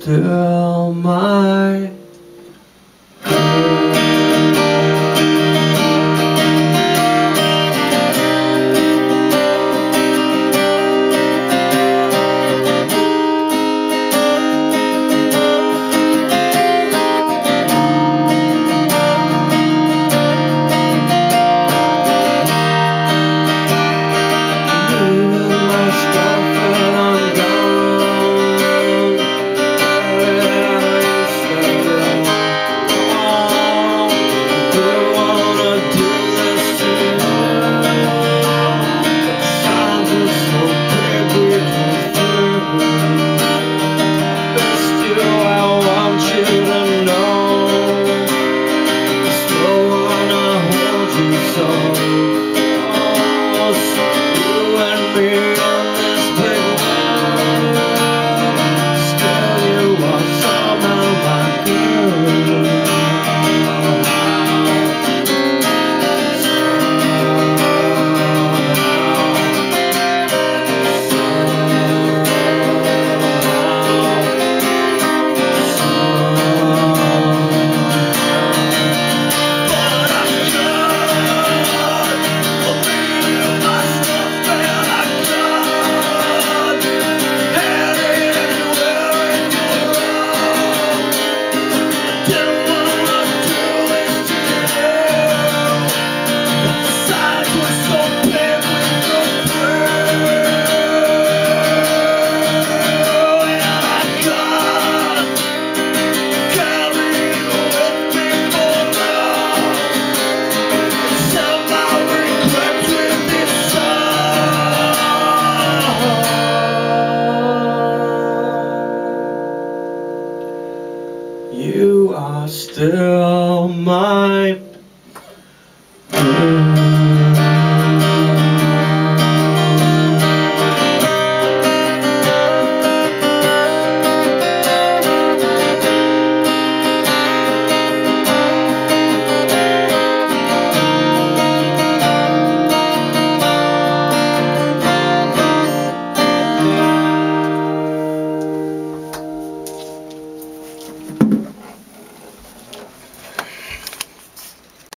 Still my Mine.